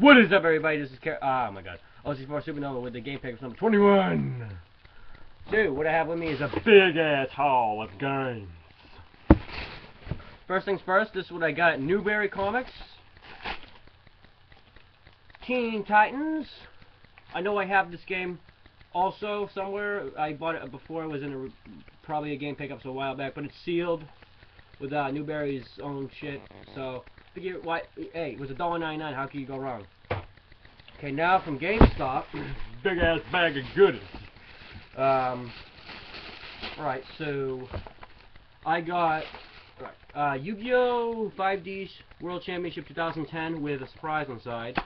What is up, everybody? This is Car- Oh my god. 064 Supernova with the game pickups number 21. Two, what I have with me is a big ass haul of games. First things first, this is what I got Newbury Comics. Teen Titans. I know I have this game also somewhere. I bought it before. It was in a probably a game pickups a while back, but it's sealed with uh, Newbury's own shit. So figure why? Hey, it was a dollar ninety nine. How can you go wrong? Okay, now from GameStop, big ass bag of goodies. Um, alright, so I got right, uh, Yu-Gi-Oh! 5D's World Championship 2010 with a surprise inside.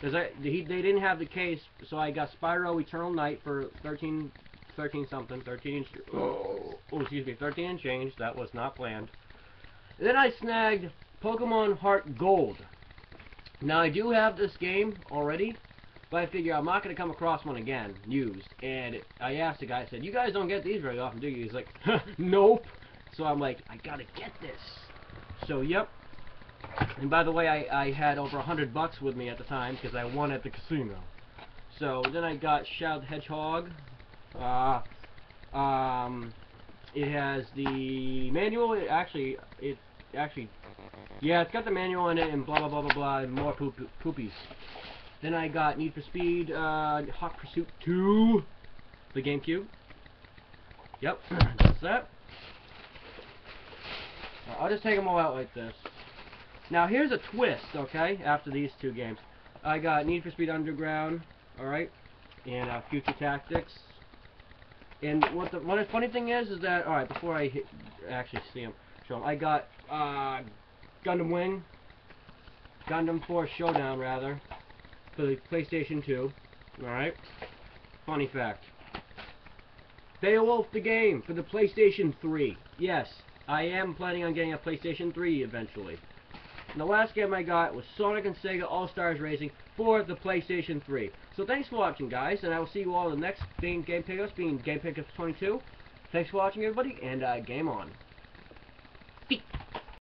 Cause I, he, they didn't have the case, so I got Spyro Eternal Night for 13, 13 something, 13, oh, oh, excuse me, 13 and change. That was not planned. And then I snagged Pokemon Heart Gold. Now I do have this game already, but I figure I'm not going to come across one again, used. And I asked the guy, I said, you guys don't get these very often, do you? He's like, nope. So I'm like, I got to get this. So, yep. And by the way, I, I had over a hundred bucks with me at the time because I won at the casino. So then I got Shadow the Hedgehog. Uh, um, it has the manual. It actually, it actually yeah, it's got the manual in it and blah blah blah blah blah and more poop poopies. Then I got Need for Speed, uh, Hot Pursuit 2, the GameCube. Yep, that's that. I'll just take them all out like this. Now here's a twist, okay, after these two games. I got Need for Speed Underground, alright, and uh, Future Tactics. And what the what the funny thing is, is that, alright, before I hit, actually see them, show them, I got uh, Gundam Wing, Gundam Force Showdown, rather, for the PlayStation 2. Alright? Funny fact. Beowulf the game for the PlayStation 3. Yes, I am planning on getting a PlayStation 3 eventually. And the last game I got was Sonic and Sega All-Stars Racing for the PlayStation 3. So thanks for watching, guys, and I will see you all in the next game, game pickups, being Game Pickups 22. Thanks for watching, everybody, and uh, game on. Beep.